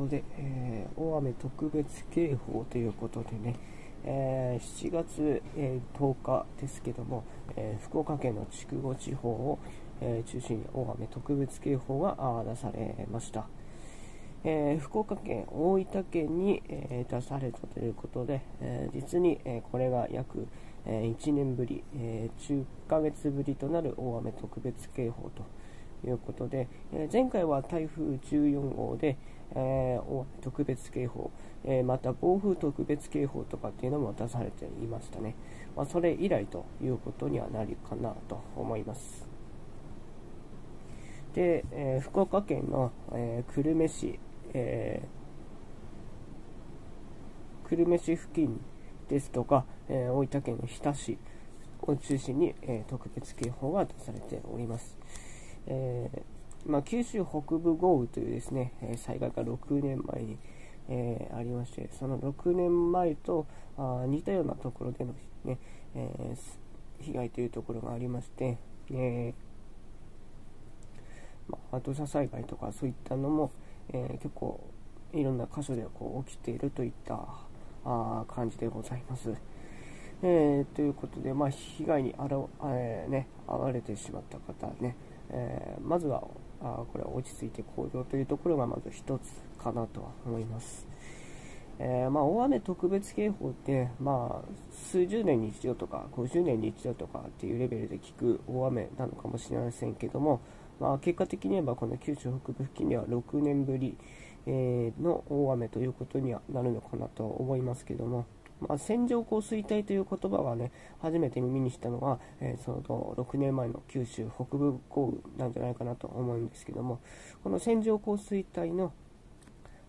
ことで、えー、大雨特別警報ということでね、えー、7月、えー、10日ですけども、えー、福岡県の筑後地方を、え中心に大雨特別警報が出されました。え福岡県、大分県に、え出されたということで、え実に、えこれが約、え1年ぶり、え10ヶ月ぶりとなる大雨特別警報ということで、え前回は台風14号で、えー、特別警報、えー、また暴風特別警報とかっていうのも出されていましたね、まあ、それ以来ということにはなるかなと思います。で、えー、福岡県の、え久留米市、え久留米市付近ですとか、え大分県の日田市を中心に、え特別警報が出されております、えーまあ、九州北部豪雨というですね、え災害が6年前に、えー、ありまして、その6年前とあ似たようなところでの、ねえー、被害というところがありまして、えー、まあ、土砂災害とかそういったのも、え結構いろんな箇所でこう起きているといったあ感じでございます。え、ということで、まあ、被害にあら、えね、遭われてしまった方ね、え、まずはあこれは落ち着いて行動というところがまず1つかなとは思います。えー、まあ、大雨特別警報って、まあ、数十年に一度とか50年に一度とかっていうレベルで聞く大雨なのかもしれませんけども、まあ、結果的に言えばこの九州北部付近では6年ぶり、え、の大雨ということにはなるのかなと思いますけども、まあ、線状降水帯という言葉はね、初めて耳にしたのは、えー、その6年前の九州北部豪雨なんじゃないかなと思うんですけども、この線状降水帯の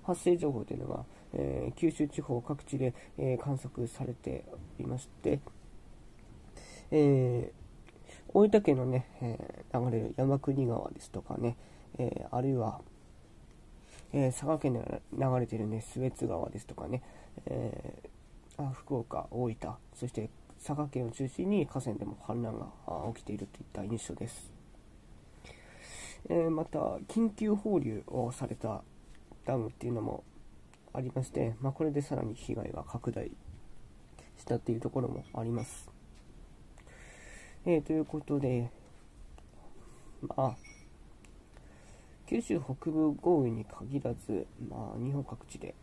発生情報というのが、えー、九州地方各地で、えー、観測されていまして、え大分県のね、え流れる山国川ですとかね、えあるいは、え佐賀県で流れているね、津別川ですとかね、え福岡、大分、そして佐賀県を中心に河川でも氾濫が起きているといった印象です。えー、また、緊急放流をされたダムっていうのもありまして、まあ、これでさらに被害が拡大したっていうところもあります。えー、ということで、まあ、九州北部豪雨に限らず、まあ、日本各地で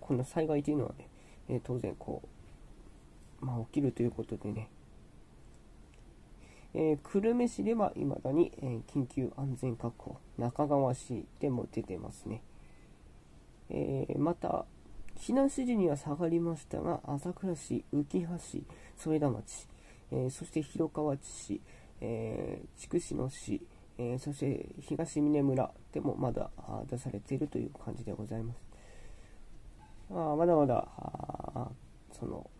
この災害というのはね、え当然こう、まあ、起きるということでね、えー、久留米市では未だに、え、緊急安全確保、中川市でも出てますね。えー、また、避難指示には下がりましたが、朝倉市、浮羽市、添田町、えそして広川市、え筑紫野市、えそして東峰村でもまだ出されているという感じでございます。まあまだまだその、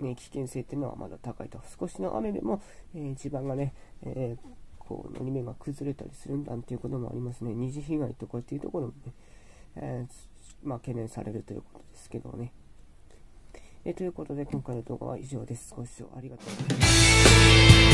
ね、危険性っていうのはまだ高いと。少しの雨でも、えー、地盤がね、えー、こうのり面が崩れたりするんだっていうこともありますね。二次被害とかっていうところもね、えー、まあ、懸念されるということですけどね、えということで今回の動画は以上です。ご視聴ありがとうございます。